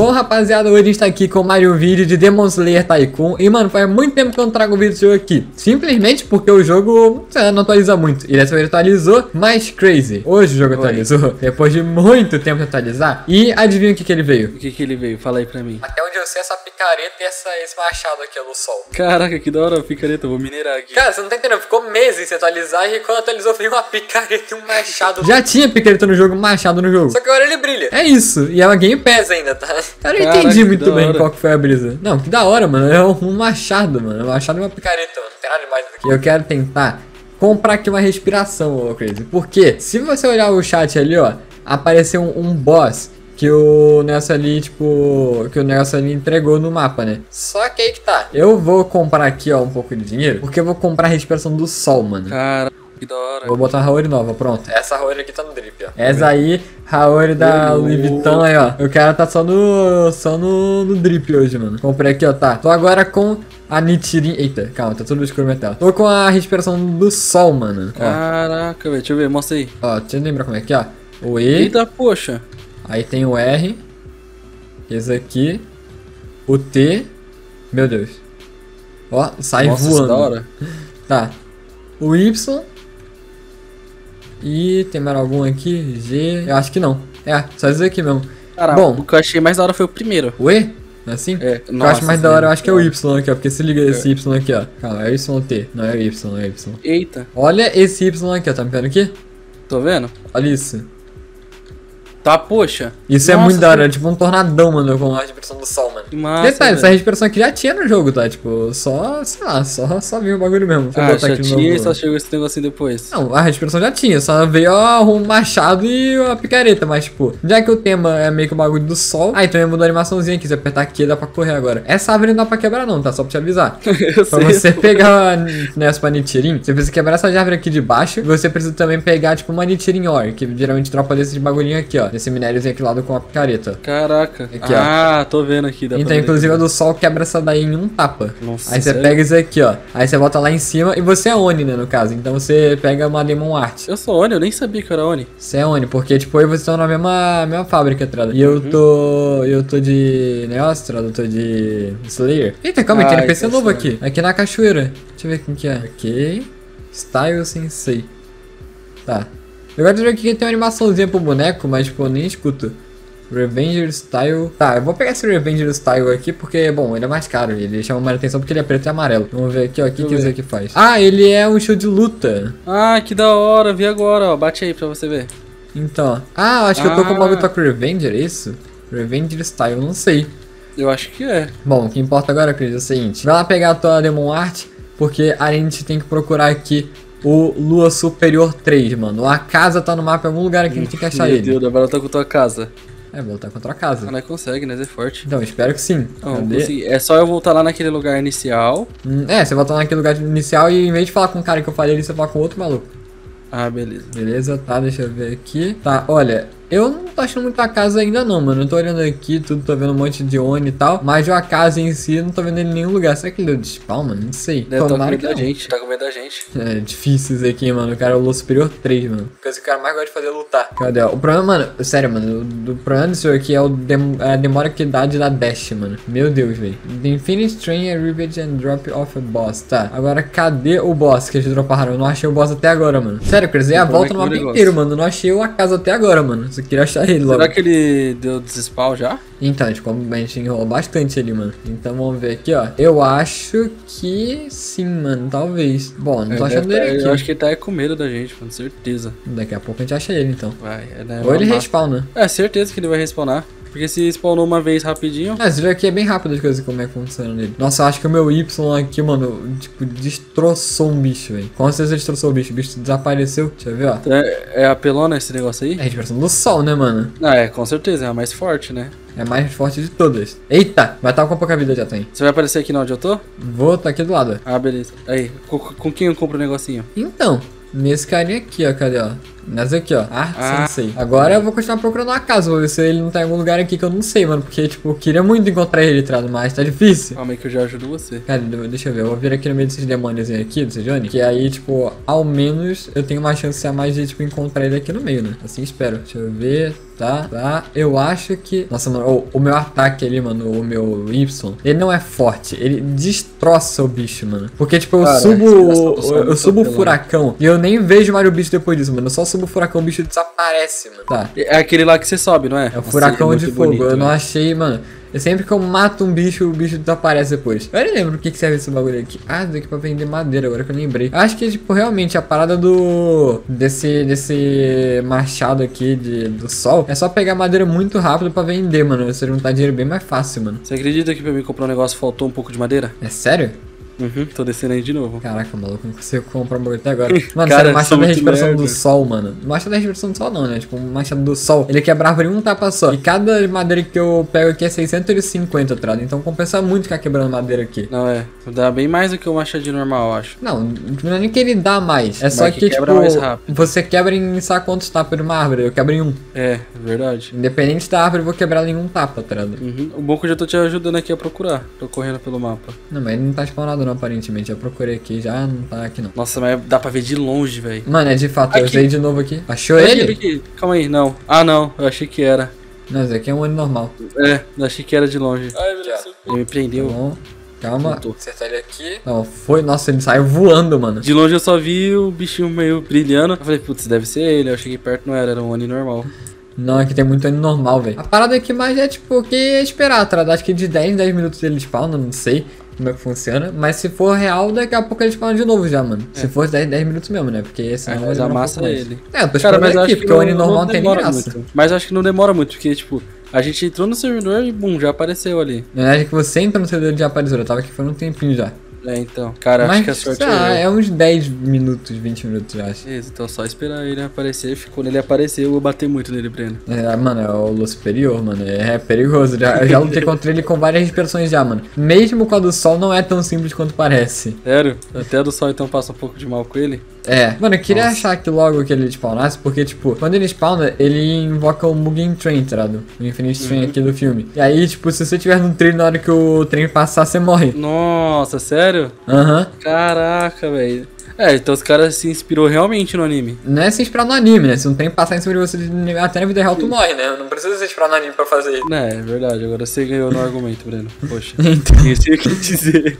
Bom, rapaziada, hoje a gente tá aqui com mais um vídeo de Demon Slayer Tycoon. E, mano, faz muito tempo que eu não trago vídeo desse jogo aqui. Simplesmente porque o jogo sei, não atualiza muito. E dessa vez atualizou, mas crazy. Hoje o jogo Oi. atualizou, depois de muito tempo de atualizar. E adivinha o que, que ele veio? O que que ele veio? Fala aí pra mim. Até onde eu sei, essa picareta e essa, esse machado aqui no sol. Caraca, que da hora a picareta, eu vou minerar aqui. Cara, você não tá entendendo, ficou meses sem atualizar e quando atualizou veio uma picareta e um machado. Já tinha picareta no jogo, machado no jogo. Só que agora ele brilha. É isso, e é uma Game Pass ainda, tá? Cara, eu não Caraca, entendi que muito bem hora. qual que foi a brisa. Não, que da hora, mano. É um machado, mano. Um machado e uma picareta, mano. Não tem nada demais aqui. Eu quero tentar comprar aqui uma respiração, ô Crazy. Porque se você olhar o chat ali, ó, apareceu um, um boss que o Nelson ali, tipo, que o Nelson ali entregou no mapa, né? Só que aí que tá. Eu vou comprar aqui, ó, um pouco de dinheiro, porque eu vou comprar a respiração do sol, mano. Cara, que da hora. Vou botar a Raori nova, pronto. Essa Raori aqui tá no drip, ó. Essa aí, Raori da Louis Vuitton aí, ó. O cara tá só no. só no, no drip hoje, mano. Comprei aqui, ó, tá. Tô agora com a Nichirin. Eita, calma, tá tudo escuro metal. Tô com a respiração do sol, mano. Caraca, velho, deixa eu ver, mostra aí. ó, deixa eu lembrar como é que é, ó. O E, Eita, poxa. aí tem o R. Esse aqui. O T. Meu Deus. Ó, sai Nossa, isso voando. da hora. Tá. O Y. E tem mais algum aqui? G. Eu acho que não. É, só isso aqui mesmo. Cara, Bom. o que eu achei mais da hora foi o primeiro. O E? Assim? É, o que eu acho mais da hora, eu acho que é o sim. Y aqui, ó. Porque se liga esse Y aqui, ó. Calma, é YT. Não é o Y, é Y. Eita, Olha esse Y aqui, ó. Tá me vendo aqui? tô vendo? Olha isso. Tá, poxa. Isso é Nossa, muito da hora. É tipo um tornadão, mano, com a respiração do sol, mano. Massa, Detalhe, essa respiração aqui já tinha no jogo, tá? Tipo, só, sei lá, só, só viu o bagulho mesmo. Eu Ah, botar já tinha e só chegou esse negocinho depois. Não, a respiração já tinha, só veio ó, um machado e a picareta, mas tipo, já que o tema é meio que o bagulho do sol, aí também mudou a animaçãozinha aqui, se apertar aqui dá pra correr agora. Essa árvore não dá pra quebrar não, tá? Só pra te avisar. eu Pra sei. você pegar nessa pra Nichirin, você precisa quebrar essa árvore aqui de baixo, e você precisa também pegar tipo uma Nichirin Ore, que geralmente dropa desse de bagulhinho aqui, ó, desse minériozinho aqui lado com a picareta. Caraca. Aqui, ó. ah, tô vendo aqui. Dá Então, inclusive a do sol quebra essa daí em um tapa. Nossa, Aí você sério? pega isso aqui, ó. Aí você bota lá em cima e você é Oni, né, no caso. Então você pega uma Demon Art. Eu sou Oni, eu nem sabia que eu era Oni. Você é Oni, porque tipo, aí vocês estão na mesma, mesma fábrica, tá? E eu Uhum. tô. Eu tô de. Ligado? Eu tô de. Slayer. Eita, calma, tem Ah, NPC então novo aqui. Aqui na cachoeira. Deixa eu ver quem que é. Ok. Style Sensei. Tá. Eu gosto de ver que tem uma animaçãozinha pro boneco, mas tipo, eu nem escuto. Revenger Style. Tá, eu vou pegar esse Revenger Style aqui porque, bom, ele é mais caro. Ele chama mais atenção porque ele é preto e amarelo. Vamos ver aqui, ó. O que, que ver. aqui faz? Ah, ele é um show de luta. Ah, que da hora, vi agora, ó. Bate aí pra você ver. Então, ah, acho que eu tô com o Ah. bagulho com Revenger, é isso? Revenger Style, não sei. Eu acho que é. Bom, o que importa agora, Cris, é o seguinte: vai lá pegar a tua Demon Art, porque a gente tem que procurar aqui o Lua Superior 3, mano. A casa tá no mapa em algum lugar aqui, a gente tem que achar Meu ele. Deus, agora eu tô com tua casa. É, vou lutar contra a casa. Ah, nós consegue, nós é forte. Então, espero que sim. Não. É só eu voltar lá naquele lugar inicial. Hum, É, você volta naquele lugar inicial e em vez de falar com o cara que eu falei ali, você fala com outro maluco. Ah, beleza. Beleza, tá, deixa eu ver aqui. Tá, olha, eu não tô achando muita casa ainda não, mano. Eu tô olhando aqui, tudo, tô vendo um monte de Oni e tal. Mas a casa em si, eu não tô vendo ele em nenhum lugar. Será que ele deu de spawn, mano? Não sei. Deve tá com Tomara medo que da gente. Tá com medo da gente. É difícil isso aqui, mano. O cara é o Lua Superior 3, mano. Coisa que o cara mais gosta de fazer é lutar. Cadê? O problema, mano, sério, mano. O, o problema disso aqui é o dem- a demora que dá de dar dash, mano. Meu Deus, velho. The Infinite Train, a Revenge and Drop off a Boss. Tá, agora cadê o boss que eles droparam? Eu não achei o boss até agora, mano. Sério, Chris, dei a é volta no é mapa inteiro, mano. Eu não achei a casa até agora, mano. Só queria achar ele logo. Será que ele deu desespawn já? Então, a gente, a gente enrolou bastante ali, mano. Então vamos ver aqui, ó. Eu acho que sim, mano. Talvez. Bom, não tô É, achando deve tá- ele aqui. Eu acho que ele tá com medo da gente, com certeza. Daqui a pouco a gente acha ele, então. Vai, é, né? Ou ele respawna. É, certeza que ele vai respawnar. Porque se spawnou uma vez rapidinho. Ah, esse jogo aqui é bem rápido as coisas como é que funciona nele. Nossa, eu acho que o meu Y aqui, mano, tipo, destroçou um bicho, velho. Com certeza destroçou o bicho. O bicho desapareceu. Deixa eu ver, ó. É, é apelona esse negócio aí? É a respiração do sol, né, mano? Ah, é, com certeza, é a mais forte, né? É a mais forte de todas. Eita! Vai estar com pouca vida já tem. Você vai aparecer aqui na onde eu tô? Vou tá aqui do lado. Ah, beleza. Aí, com, com quem eu compro o negocinho? Então, nesse carinha aqui, ó. Cadê, ó? Mas aqui, ó. Ah, Ah. sensei. Agora eu vou continuar procurando uma casa. Vou ver se ele não tá em algum lugar aqui que eu não sei, mano. Porque, tipo, eu queria muito encontrar ele, tá? Mas tá difícil. Calma aí que eu já ajudo você. Cara, de- deixa eu ver. Eu vou vir aqui no meio desses demônios aqui, desse Johnny. Que aí, tipo, ao menos eu tenho uma chance a mais de, tipo, encontrar ele aqui no meio, né? Assim espero. Deixa eu ver. Tá, tá. Eu acho que. Nossa, mano, o, o meu ataque ali, mano, o meu Y, ele não é forte. Ele destroça o bicho, mano. Porque, tipo, eu Cara, subo. Eu, muito subo o furacão e eu nem vejo mais o bicho depois disso, mano. Eu só subo o furacão, o bicho desaparece, mano. Tá. É aquele lá que você sobe, não é? É o furacão de fogo. eu não achei, mano. Eu sempre que eu mato um bicho, o bicho desaparece depois. Eu nem lembro o que, que serve esse bagulho aqui. Ah, daqui é pra vender madeira, agora que eu lembrei. Acho que, tipo, realmente a parada do. desse. desse machado aqui de, do sol é só pegar madeira muito rápido pra vender, mano. Você juntar dinheiro bem mais fácil, mano. Você acredita que pra mim comprar um negócio faltou um pouco de madeira? É sério? Uhum, tô descendo aí de novo. Caraca, maluco, não consigo comprar um bagulho até agora. Mano, Cara, sério, machado da respiração do sol, mano. Machado da respiração do sol não, né? Tipo, o machado do sol, ele quebrava em um tapa só. E cada madeira que eu pego aqui é 650, tá? Então compensa muito ficar quebrando madeira aqui. Não, é. Dá bem mais do que o machadinho normal, eu acho. Não, não é nem que ele dá mais. É só Mas que, que tipo, quebra você quebra em sabe quantos tapas de uma árvore? Eu quebro em um. É, verdade. Independente da árvore, eu vou quebrar em um tapa, tá? Uhum. O bom é que eu já tô te ajudando aqui a procurar. Tô correndo pelo mapa. Não, mas ele não tá spawnado não, aparentemente. Eu procurei aqui, já não tá aqui não. Nossa, mas dá pra ver de longe, velho. Mano, é de fato, eu Aqui. usei de novo aqui. Achou Olha ele? aqui. Calma aí, não. Ah, não. Eu achei que era. Não, esse aqui é um olho normal. É, eu achei que era de longe. Ai, Ele me Tá prendeu. bom. Calma, Voltou. acertar ele aqui. Não, foi. Nossa, ele saiu voando, mano. De longe eu só vi o bichinho meio brilhando. Eu falei, putz, deve ser ele. Eu cheguei perto, não era, era um Oni normal. Não, aqui tem muito ano normal, velho. A parada aqui mais é tipo o que esperar, tá? Acho que de 10 em 10 minutos ele spawna, não sei como é que funciona. Mas se for real, daqui a pouco ele spawna de novo já, mano. Se for 10, 10 minutos mesmo, né? Porque É, senão mas vai demorar um ele. É, eu tô Cara, esperando mas eu aqui, porque o Oni normal não tem nem graça. muito. Mas acho que não demora muito, porque, tipo, a gente entrou no servidor e, bum, já apareceu ali. Na verdade, é que você entra no servidor de apareceu, eu tava aqui foi um tempinho já. É, então. Cara, Mas, acho que a sorte lá, é. é uns 10 minutos, 20 minutos, eu acho. Beleza, então só esperar ele aparecer. Quando ele aparecer, eu vou bater muito nele, Breno. É, mano, é o Lu superior, mano. É perigoso. Já, eu já lutei contra ele com várias respirações já, mano. Mesmo com a do sol, não é tão simples quanto parece. Sério? Até a do sol então passa um pouco de mal com ele. É, mano, eu queria Nossa. achar que logo que ele spawnasse, porque, tipo, quando ele spawna, ele invoca o Mugen Train, tá ligado? O Infinite Train aqui do filme. E aí, tipo, se você tiver no trem na hora que o trem passar, você morre. Nossa, sério? Aham. Caraca, velho. É, então os caras se inspirou realmente no anime. Não é se inspirar no anime, né? Se um trem passar em cima de você até na vida real, tu morre, né? Não precisa se inspirar no anime pra fazer isso. É, é verdade. Agora você ganhou no argumento, Breno. Poxa. Então, Isso eu quis dizer.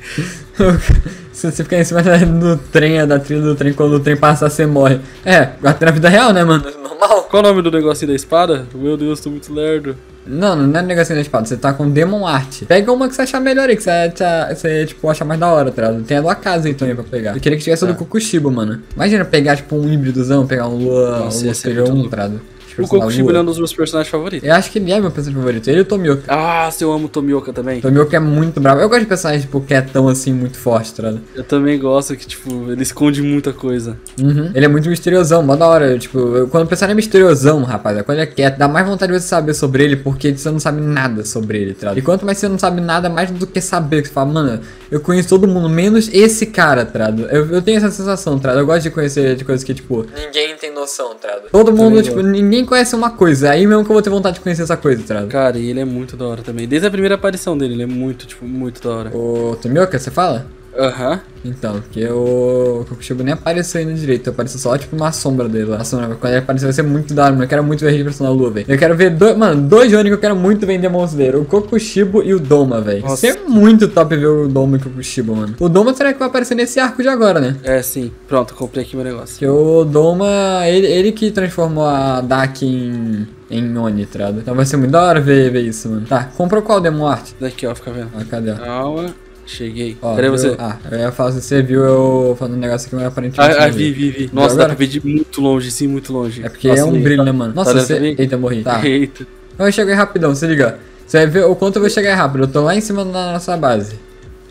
se você ficar em cima do trem, da trilha do trem, quando o trem passar, você morre. É, até na vida real, né, mano? Normal. Qual o nome do negocinho da espada? Meu Deus, tô muito lerdo. Não, não é negocinho da espada, você tá com Demon Art. Pega uma que você achar melhor aí, que você, você, você, tipo, achar mais da hora, tá ligado? Tem a do Akaza aí também pra pegar. Eu queria que tivesse a do Tá. Kokushibo, mano. Imagina pegar, tipo, um híbridozão, pegar um Lua, Nossa, um Lua ia ser Superior muito 1, louco. tá ligado? O Kokushibo ele é um dos meus personagens favoritos. Eu acho que ele é meu personagem favorito, ele e o Tomioka. Ah, eu amo Tomioka também. O Tomioka é muito bravo. Eu gosto de personagens, tipo, que é tão assim, muito forte, tá ligado? Eu também gosto que, tipo, ele esconde muita coisa. Uhum. Ele é muito misteriosão, mó da hora. Tipo, eu- quando o personagem é misteriosão, rapaz, é quando ele é quieto, dá mais vontade de você saber sobre ele, porque você não sabe nada sobre ele, tá ligado? E quanto mais você não sabe nada, mais do que saber, que você fala, mano, eu conheço todo mundo, menos esse cara, tá ligado? Eu, eu tenho essa sensação, tá ligado? Eu gosto de conhecer de coisas que, tipo, ninguém tem noção, tá ligado? Todo mundo, Também tipo, gosto. Ninguém conhece uma coisa, aí mesmo que eu vou ter vontade de conhecer essa coisa, tá ligado? Cara, e ele é muito da hora também. Desde a primeira aparição dele, ele é muito, tipo, muito da hora. O Tomioka, você fala? Aham. Então, porque o Kokushibo nem apareceu ainda direito, apareceu só tipo uma sombra dele lá. A sombra, quando ele aparecer vai ser muito da hora, mano. Eu quero muito ver a reversão da lua, velho. Eu quero ver dois, mano, dois Johnny que eu quero muito ver em Demon Slayer: o Kokushibo e o Doma, velho. Isso é muito top ver o Doma e o Kokushibo, mano. O Doma será que vai aparecer nesse arco de agora, né? É, sim. Pronto, comprei aqui meu negócio. Porque o Doma, ele, ele que transformou a Daki em. em Oni, tá? Então vai ser muito da hora ver, ver isso, mano. Tá, comprou qual Demon Art? Daqui, ó, fica vendo. Ah, cadê? Calma. Cheguei. Ó, Cadê viu? você? Ah, eu ia falar se você viu eu falando um negócio aqui, mas aparentemente. Ah, ah, não vi, vi, vi. Nossa, dá pra ver de muito longe, sim, muito longe. É porque Nossa, é um brilho, né, mano? Nossa, Tá você. Eita, morri. Tá. Eita. Eu aí rapidão, se liga. Você vai ver o quanto eu vou chegar rápido. Eu tô lá em cima da nossa base.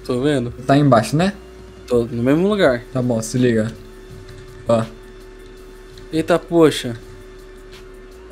Tô vendo? Tá aí embaixo, né? Tô no mesmo lugar. Tá bom, se liga. Ó, Eita, poxa.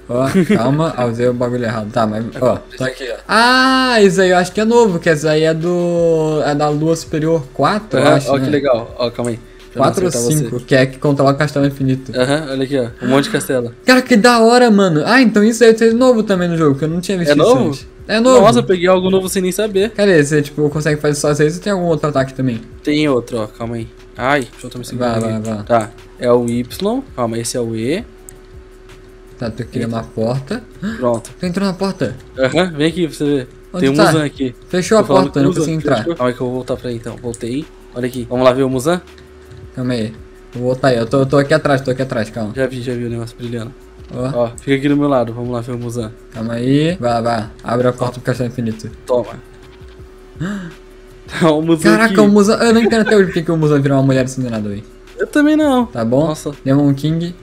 Ó, calma. Ah, usei o bagulho errado. Tá, mas, ó. Tá aqui, ó. Ah, isso aí eu acho que é novo, que essa aí é do. É da Lua Superior 4, eu acho. Ó, né? que legal. Ó, calma aí. Pra não 4 ou acertar 5, que é que controla o castelo infinito. Aham, olha aqui, ó. Um monte de castelo. Cara, que da hora, mano. Ah, então isso deve ser novo também no jogo, que eu não tinha visto É isso novo? antes. É novo. Nossa, eu peguei algo novo sem nem saber. Cadê? Você, tipo, consegue fazer só isso ou tem algum outro ataque também? Tem outro, ó. Calma aí. Ai, deixa eu tomar esse Vai, vai, vai. Tá, é o Y. Calma, esse é o E. Tá, tu queria uma porta. Pronto. Tu entrou na porta. Aham, vem aqui pra você ver. Onde Tem um tá? Musan aqui. Fechou a Tô falando porta, não consigo entrar. Calma aí que eu vou voltar pra aí então. Voltei. Olha aqui. Vamos lá ver o Musan? Calma aí. Vou voltar aí. Eu tô, eu tô aqui atrás, tô aqui atrás, calma. Já vi, já vi o negócio brilhando. Ó, Ó, fica aqui do meu lado. Vamos lá ver o Musan. calma aí. Vai, vai. Abre a porta pro castelo infinito. Toma. Tá, o Musan Caraca, aqui. o Musan. Eu não entendo até hoje porque que o Musan virou uma mulher assim do nada, velho. Eu também não. Tá bom? Nossa, Demon King.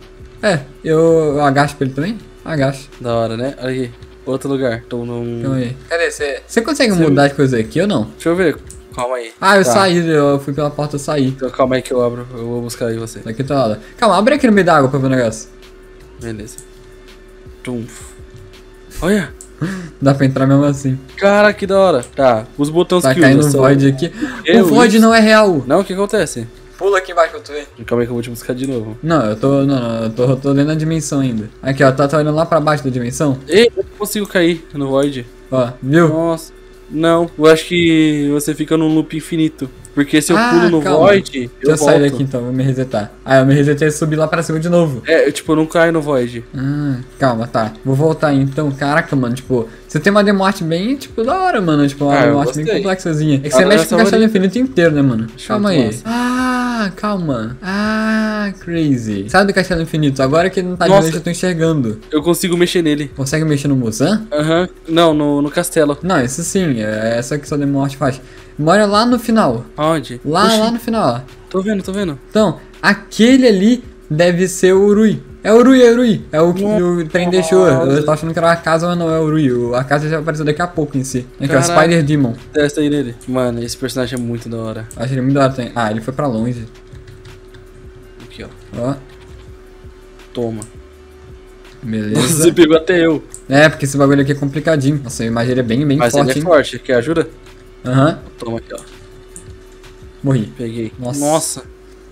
É, eu, agacho pra ele também? Agacho. da hora, né? Olha aqui. Outro lugar. Tô num... Calma aí. Cadê você? Consegue Você- mudar de coisa aqui ou não? Deixa eu ver. Calma aí. Ah, eu Tá. saí, eu fui pela porta, eu saí. Então calma aí que eu abro. Eu vou buscar aí você. Daqui tá lá. Calma, abre aqui no meio da água pra ver o negócio. Beleza. Tum. Olha. Dá pra entrar mesmo assim. Cara, que da hora. Tá, os botões Tá que caindo usa um são- void aqui. Eu, o void isso. não é real. Não, o que acontece? Pula aqui embaixo pra tu ver. Calma aí que eu vou te buscar de novo. Não, eu tô. Não, não, eu tô, eu tô dentro da dimensão ainda. Aqui, ó, tá, tá olhando lá pra baixo da dimensão. Ei, eu não consigo cair no Void. Ó, viu? Nossa. Não, eu acho que você fica num loop infinito. Porque se eu Ah, pulo no calma. Void, Deixa eu, eu sair daqui então, vou me resetar. Ah, eu me resetei e subi lá pra cima de novo. É, eu, tipo, eu não caio no Void. Ah, calma, tá. Vou voltar aí então. Caraca, mano, tipo, você tem uma demorte bem, tipo, da hora, mano. Tipo, uma Ah, demorte bem complexazinha. É que você mexe com o castelo infinito inteiro, né, mano? Acho Calma aí. massa. Ah, calma. Ah, crazy. Sai do castelo infinito. Agora que não tá de Nossa. noite, eu tô enxergando. Eu consigo mexer nele. Consegue mexer no Musan? Aham. Não, no, no castelo. Não, isso sim. É essa que sua demorte faz. Mora lá no final. Aonde? Lá, Oxi, lá no final. Tô vendo, tô vendo. Então, aquele ali deve ser o Urui. É o Urui, é o Urui. É o que o trem deixou. Eu tava achando que era uma casa, mas não é o Urui. O- A casa já vai aparecer daqui a pouco em si. Aqui, Caraca. Spider Demon. Testa aí nele. Mano, esse personagem é muito da hora. Acho ele muito da hora. também. Ah, ele foi pra longe. Aqui, ó. Ó, Toma. beleza. Você pegou até eu. É, porque esse bagulho aqui é complicadinho. Nossa, a imagem ele é bem, bem Mas forte, ele é forte. Quer ajuda? Aham, Toma aqui, ó. morri. Peguei. Nossa. Nossa.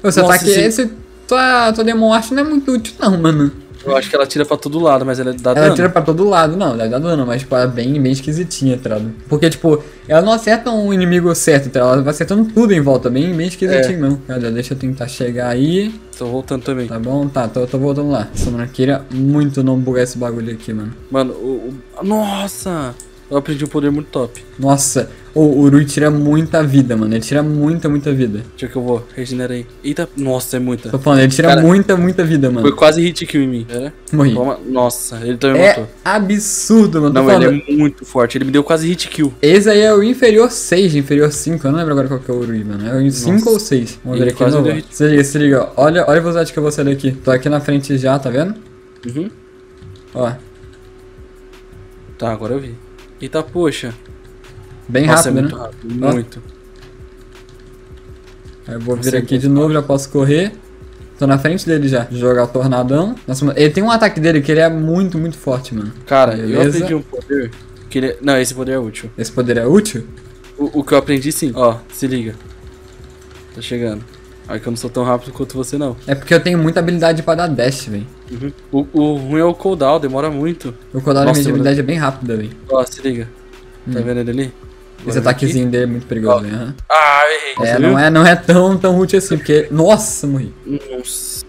Você Nossa, tá aqui, esse- esse... Tua, tua Demon Art não é muito útil não, mano. Eu acho que ela tira pra todo lado, mas ela dá Ela dano. tira pra todo lado, não, dá dano, mas tipo, ela é bem, bem esquisitinha, tá? Porque, tipo, ela não acerta um inimigo certo, tá? ela vai acertando tudo em volta, bem, bem esquisitinho É. mesmo. Cadê? Deixa eu tentar chegar aí, Tô voltando também. tá bom? Tá, tô, tô voltando lá. Essa mano queria muito não bugar esse bagulho aqui, mano. Mano, o, o- Nossa! Eu aprendi um poder muito top. Nossa, o Urui tira muita vida, mano, ele tira muita, muita vida. Deixa que eu vou. Regenerei. Eita, nossa, é muita. Tô falando, ele tira Cara, muita, muita vida, mano. Foi quase hit kill em mim. Pera. Morri. Toma. Nossa, ele também É matou. absurdo, mano. Tô Não, falando, ele é muito forte. Ele me deu quase hit kill. Esse aí é o inferior 6, inferior 5. Eu não lembro agora qual que é o Urui, mano. É o 5 Nossa. ou 6. Vamos ver Ele aqui quase deu. Se liga, se liga. Olha, olha a velocidade que eu vou sair daqui. Tô aqui na frente já, tá vendo? Uhum. Ó, Tá, agora eu vi. Eita, poxa. bem Nossa, rápido, é muito né? rápido. Muito. Aí eu vou vir é aqui de novo, já posso correr. Tô na frente dele já. Jogar o tornadão. Nossa, ele tem um ataque dele que ele é muito, muito forte, mano. Cara, eu Beleza. aprendi um poder. Que ele... Não, esse poder é útil. Esse poder é útil? O, o que eu aprendi sim. Ó, se liga. Tá chegando. Aí que eu não sou tão rápido quanto você não. É porque eu tenho muita habilidade pra dar dash, velho. Uhum. O, o ruim é o cooldown, demora muito. O cooldown da Nossa, minha habilidade é bem rápida, velho. Ó, se liga. Tá Hum. vendo ele ali? Esse ataquezinho dele é muito perigoso, aham. Ah, errei. É, não é, não é tão, tão útil assim, porque. Nossa, morri. Nossa.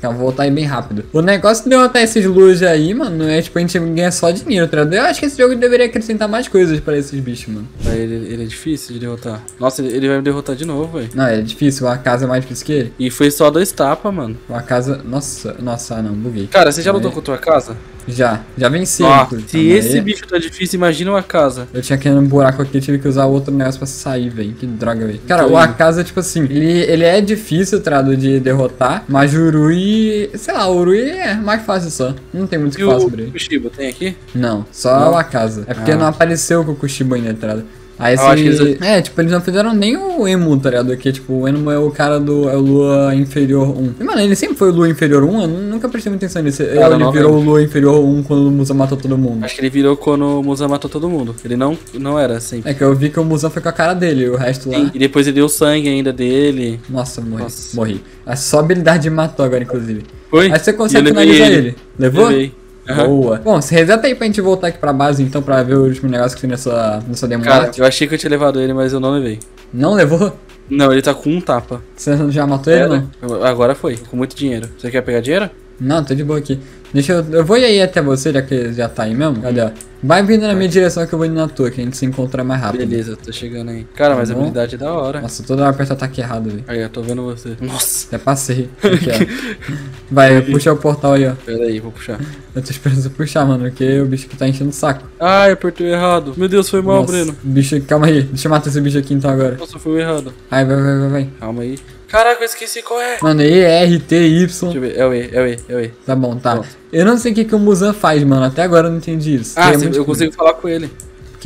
Calma, vou voltar aí bem rápido. O negócio de derrotar esses luz aí, mano, é tipo, a gente ganha só dinheiro, tá ligado? Eu acho que esse jogo deveria acrescentar mais coisas pra esses bichos, mano. Aí ele, ele é difícil de derrotar. Nossa, ele, vai me derrotar de novo, velho. Não, é difícil, a casa é mais difícil que ele. E foi só dois tapas, mano. A casa. Nossa, nossa, ah, não, buguei. Cara, você já lutou contra a casa? Já, já venci. Inclusive. se Calma esse bicho tá difícil, imagina uma casa. Eu tinha que ir num buraco aqui, tive que usar outro negócio pra sair, velho. Que droga, velho. Cara, Tô o. Akaza, tipo assim, ele, ele é difícil, trado de derrotar, mas o Urui. Sei lá, o Urui é mais fácil só. Não tem muito o que falar o sobre ele. Kushiba, tem aqui? Não, só Não? o Akaza. É porque Ah. não apareceu com o Kushiba ainda, trado. Aí esse... eles- É, tipo, eles não fizeram nem o Emu, tá ligado? Que, tipo, o Emu é o cara do... É o Lua Inferior 1. E, mano, ele sempre foi o Lua Inferior 1, eu nunca prestei muita atenção nisso. Cara, ele não virou lembro. o Lua Inferior 1 quando o Musa matou todo mundo. Acho que ele virou quando o Musa matou todo mundo. Ele não, não era assim. É que eu vi que o Musa foi com a cara dele, o resto lá... Sim, E depois ele deu sangue ainda dele. Nossa, morri. Nossa. Morri. A só habilidade matou agora, inclusive. Foi? Aí você consegue finalizar ele. Levou? Levei. Boa. Bom, se reseta aí pra gente voltar aqui pra base, então, pra ver o último negócio que tem nessa, nessa demo Cara, eu achei que eu tinha levado ele, mas eu não levei. Não levou? Não, ele tá com um tapa. Você já matou ele, Era? não? Agora foi, com muito dinheiro. Você quer pegar dinheiro? Não, tô de boa aqui. Deixa eu. Eu vou ir aí até você, já que já tá aí mesmo. Cadê? ó? Vai vindo na minha direção que eu vou indo na tua, que a gente se encontra mais rápido. Beleza, tô chegando aí. Cara, mas a bom. habilidade é da hora. Nossa, toda hora aperta ataque errado, velho. Aí, eu tô vendo você. Nossa. Até passei. Aqui, ó. Vai, puxa o portal aí, ó. Pera aí, vou puxar. Eu tô esperando você puxar, mano, porque o bicho que tá enchendo o saco. Ai, apertei errado. Meu Deus, foi mal, Nossa, Breno. Bicho, calma aí. Deixa eu matar esse bicho aqui então agora. Nossa, foi errado. Ai, vai, vai, vai, vai. Calma aí. Caraca, eu esqueci qual é. Mano, E, R, T, Y. Deixa eu ver. É o E, é o E, é o E. Tá bom, tá. Pronto. Eu não sei o que, que o Musan faz, mano. Até agora eu não entendi isso. Ah, sim, eu cool. consigo falar com ele.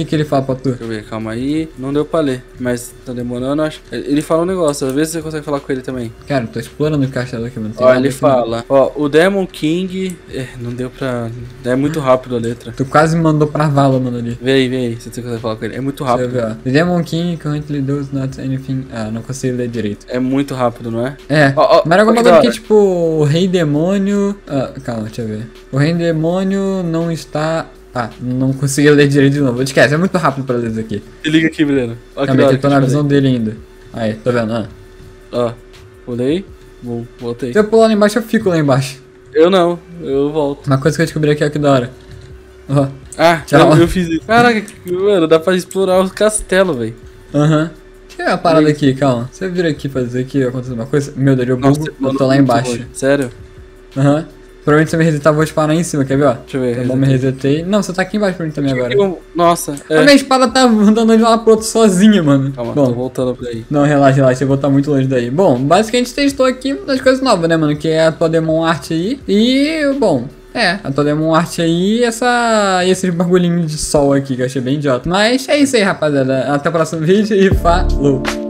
O que, que ele fala pra tu? Deixa eu ver, calma aí. Não deu pra ler, mas tá demorando, acho. Ele fala um negócio, às vezes você consegue falar com ele também. Cara, tô explorando o castelo aqui, mano. Ó, ele fala. Ó, o Demon King. É, não deu pra. É muito rápido a letra. Tu quase mandou pra vala, mano, ali. Vê aí, vê aí, se você consegue falar com ele. É muito rápido. ver, ó. The Demon King currently does not anything... Ah, não consigo ler direito. É muito rápido, não é? É, Ó, ó, mas era alguma coisa que, tipo, o Rei Demônio... Ah, calma, deixa eu ver. O Rei Demônio não está... Ah, não consegui ler direito de novo. Esquece, é muito rápido pra ler isso aqui. Se liga aqui, Breno. Ó, que que eu tô que na eu visão dele ainda. Aí, tô vendo, ah. Ó, pulei. Bom, voltei. Se eu pular lá embaixo, eu fico lá embaixo. Eu não, eu volto. Uma coisa que eu descobri aqui é que da hora. Ó, Ah, Tchau. eu, eu fiz isso. Caraca, que- mano, dá pra explorar o castelo, velho. aham. Deixa eu ver uma parada aqui, calma. Você vira aqui fazer aqui, aconteceu uma coisa? Meu Deus, eu Nossa, bugo, eu mano, tô lá embaixo. Sério? Aham. Provavelmente se eu me resetar, eu vou disparar em cima, quer ver, ó? Deixa eu ver. Tá bom, me resetei. Não, você tá aqui embaixo pra mim também agora. Eu- Nossa, A é. minha espada tá andando de lado pro outro sozinha, mano. Calma, tô Bom, voltando pra aí. não, relaxa, relaxa, eu vou estar muito longe daí. Bom, basicamente a gente testou aqui uma das coisas novas, né, mano? Que é a tua Demon Art aí. E, bom, é, a tua Demon Art aí e essa, e esse bagulhinho de sol aqui que eu achei bem idiota. Mas é isso aí, rapaziada. Até o próximo vídeo e falou!